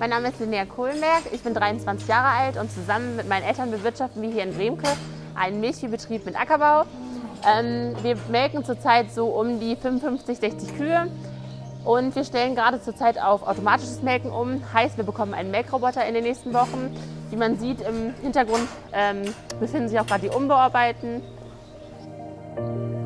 Mein Name ist Linnea Kohlenberg, ich bin 23 Jahre alt und zusammen mit meinen Eltern bewirtschaften wir hier in Bremke einen Milchviehbetrieb mit Ackerbau. Ähm, wir melken zurzeit so um die 55, 60 Kühe und wir stellen gerade zurzeit auf automatisches Melken um. Heißt, wir bekommen einen Melkroboter in den nächsten Wochen. Wie man sieht, im Hintergrund ähm, befinden sich auch gerade die Umbauarbeiten.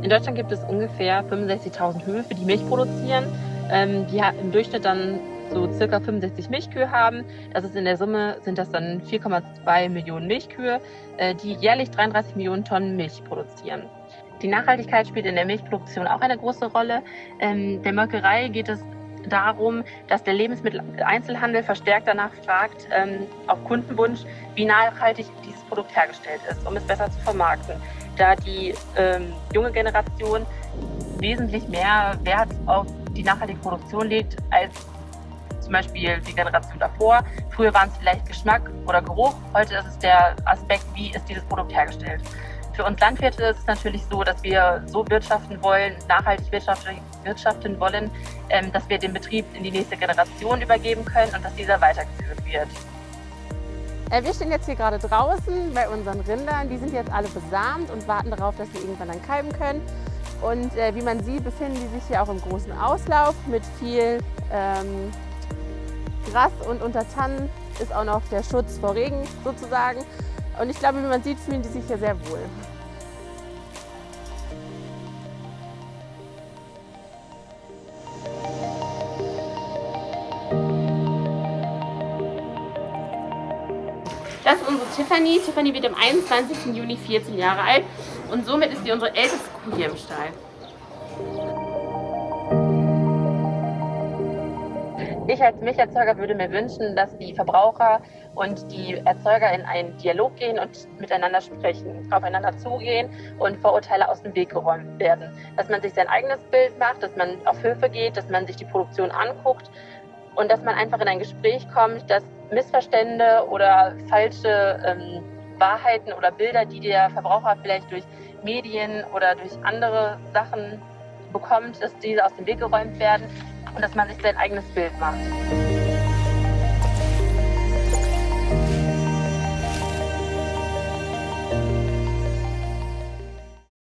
In Deutschland gibt es ungefähr 65.000 Höfe, die Milch produzieren, ähm, die im Durchschnitt dann so circa 65 Milchkühe haben. Das ist in der Summe sind das dann 4,2 Millionen Milchkühe, äh, die jährlich 33 Millionen Tonnen Milch produzieren. Die Nachhaltigkeit spielt in der Milchproduktion auch eine große Rolle. Ähm, der Molkerei geht es darum, dass der Lebensmitteleinzelhandel verstärkt danach fragt, ähm, auf Kundenwunsch, wie nachhaltig dieses Produkt hergestellt ist, um es besser zu vermarkten. Da die ähm, junge Generation wesentlich mehr Wert auf die nachhaltige Produktion legt als zum Beispiel die Generation davor. Früher waren es vielleicht Geschmack oder Geruch, heute ist es der Aspekt, wie ist dieses Produkt hergestellt. Für uns Landwirte ist es natürlich so, dass wir so wirtschaften wollen, nachhaltig wirtschaften wollen, ähm, dass wir den Betrieb in die nächste Generation übergeben können und dass dieser weitergeführt wird. Äh, wir stehen jetzt hier gerade draußen bei unseren Rindern. Die sind jetzt alle besamt und warten darauf, dass sie irgendwann dann kalben können. Und äh, wie man sieht, befinden die sich hier auch im großen Auslauf mit viel ähm, Gras und unter Tannen ist auch noch der Schutz vor Regen sozusagen. Und ich glaube, wie man sieht, fühlen die sich hier sehr wohl. Das ist unsere Tiffany. Tiffany wird am 21. Juni 14 Jahre alt und somit ist sie unsere älteste Kuh hier im Stall. Ich als Milcherzeuger würde mir wünschen, dass die Verbraucher und die Erzeuger in einen Dialog gehen und miteinander sprechen, aufeinander zugehen und Vorurteile aus dem Weg geräumt werden. Dass man sich sein eigenes Bild macht, dass man auf Hilfe geht, dass man sich die Produktion anguckt und dass man einfach in ein Gespräch kommt, dass Missverstände oder falsche ähm, Wahrheiten oder Bilder, die der Verbraucher vielleicht durch Medien oder durch andere Sachen bekommt, dass diese aus dem Weg geräumt werden und dass man sich sein eigenes Bild macht.